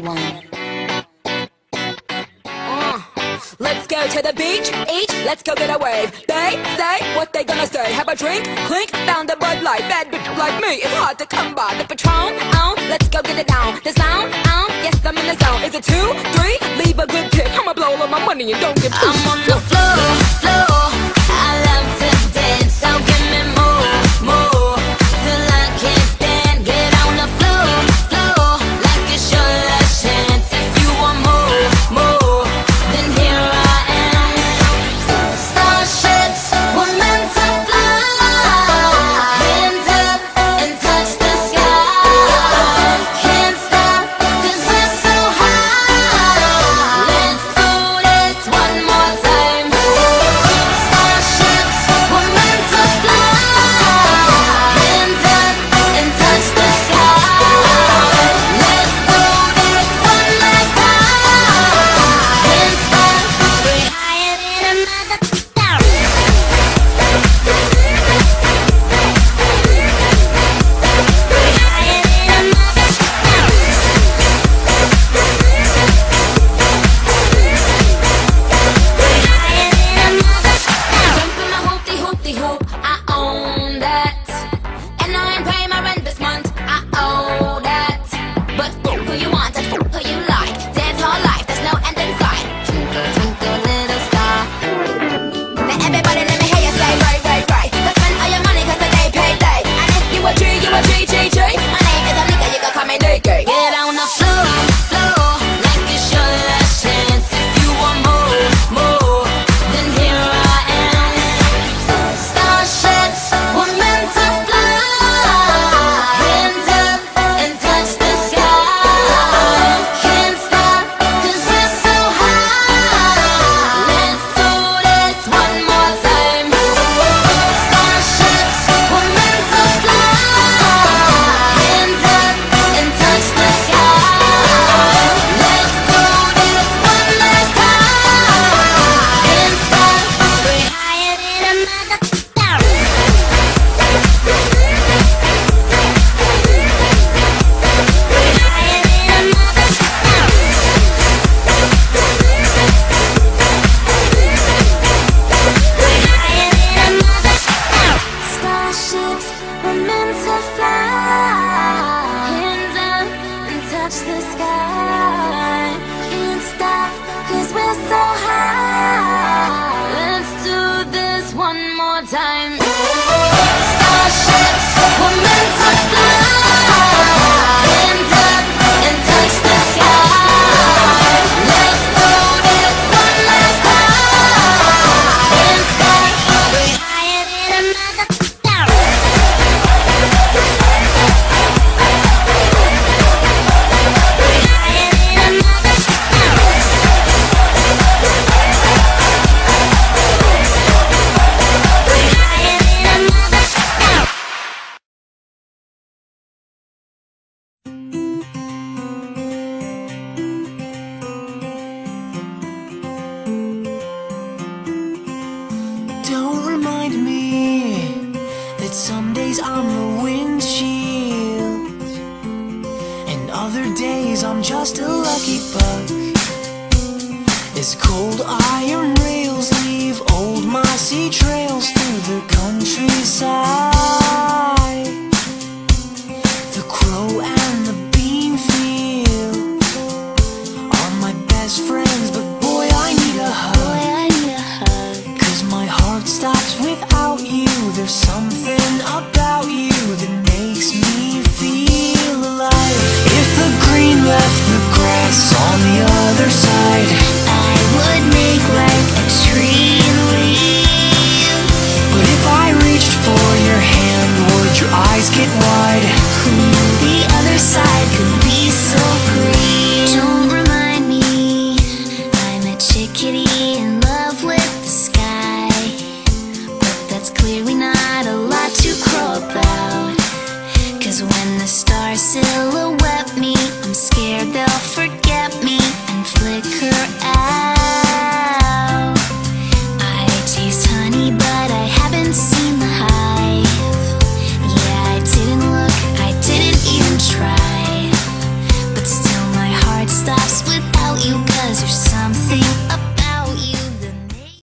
one. Let's go to the beach, each, let's go get a wave. They say what they gonna say. Have a drink, clink, found a Bud Light. Bad bitch like me, it's hard to come by. The Patron, on, let's go get it down. The sound, on, yes, I'm in the zone. Is it two, three? Leave a good tip. I'ma blow all my money and don't give two. I'm on the floor. time. that some days I'm the windshield And other days I'm just a lucky bug. As cold iron rails leave old mossy trails through the countryside. The crow and the bean field Are my best friends but boy I need a hug. Cause my heart stops without you. There's something silhouette me. I'm scared they'll forget me and flicker